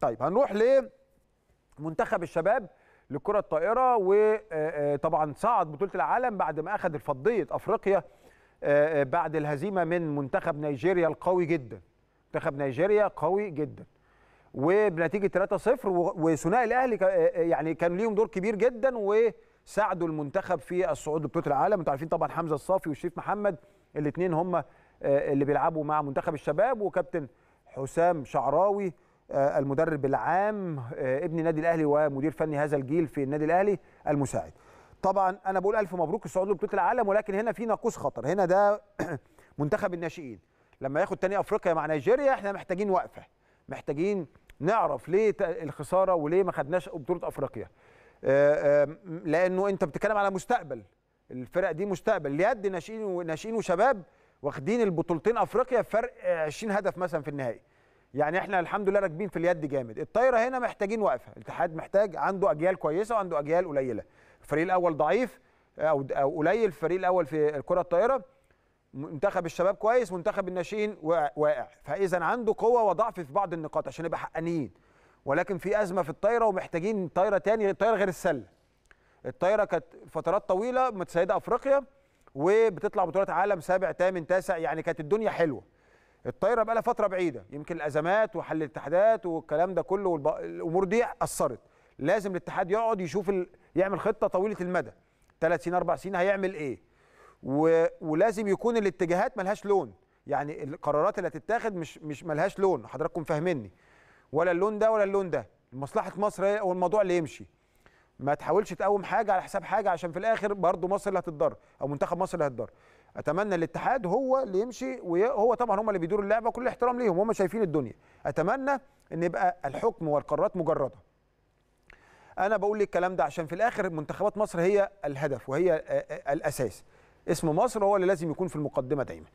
طيب هنروح لمنتخب الشباب للكره الطائرة وطبعا صعد بطولة العالم بعد ما أخذ فضيه أفريقيا آه، آه، بعد الهزيمة من منتخب نيجيريا القوي جدا. منتخب نيجيريا قوي جدا. وبنتيجة 3-0 و- وثنائي آه، آه، يعني كان ليهم دور كبير جدا وساعدوا المنتخب في الصعود لبطولة العالم. أنتوا عارفين طبعا حمزة الصافي والشريف محمد الاثنين هم اللي بيلعبوا مع منتخب الشباب وكابتن حسام شعراوي آه، المدرب العام آه، ابن النادي الأهلي ومدير فني هذا الجيل في النادي الأهلي المساعد. طبعا أنا بقول ألف مبروك الصعود لبطولة العالم ولكن هنا في ناقوس خطر. هنا ده منتخب الناشئين. لما ياخد تاني أفريقيا مع نيجيريا إحنا محتاجين وقفة. محتاجين نعرف ليه الخسارة وليه ما خدناش بطولة أفريقيا. آه، آه، لأنه أنت بتتكلم على مستقبل. الفرق دي مستقبل. اليد ناشئين وناشئين وشباب واخدين البطولتين أفريقيا فرق 20 هدف مثلا في النهائي. يعني إحنا الحمد لله راكبين في اليد جامد. الطايرة هنا محتاجين وقفه الاتحاد محتاج عنده أجيال كويسة وعنده أجيال قليلة. الفريق الأول ضعيف أو أو قليل. الفريق الأول في الكرة الطايرة منتخب الشباب كويس منتخب الناشئين واقع- فإذا عنده قوة وضعف في بعض النقاط عشان يبقى حقانيين. ولكن في أزمة في الطايرة ومحتاجين طايرة تاني طايرة غير السلة. الطايرة كانت فترات طويلة متسيدة أفريقيا وبتطلع بطولات عالم سابع ثامن تاسع يعني كانت الدنيا حلوة. الطايرة بقى لها فترة بعيدة. يمكن الأزمات وحل الاتحادات والكلام ده كله والب... الأمور دي أثرت. لازم الاتحاد يقعد يشوف ال... يعمل خطة طويلة المدى. ثلاث سنين أربع سنين هيعمل إيه؟ و... ولازم يكون الاتجاهات ملهاش لون. يعني القرارات اللي هتتاخد مش مش ملهاش لون. حضراتكم فاهميني. ولا اللون ده ولا اللون ده. مصلحة مصر هي هو الموضوع اللي يمشي. ما تحاولش تقوم حاجة على حساب حاجة عشان في الآخر برضو مصر اللي هتتضرر أو منتخب مصر اللي هيتضرر. أتمنى الاتحاد هو اللي يمشي وهو طبعا هم اللي بيدوروا اللعبة كل احترام ليهم هم شايفين الدنيا. أتمنى إن يبقى الحكم والقرارات مجردة. أنا بقول لك الكلام ده عشان في الآخر منتخبات مصر هي الهدف وهي الأساس. اسم مصر هو اللي لازم يكون في المقدمة دايما.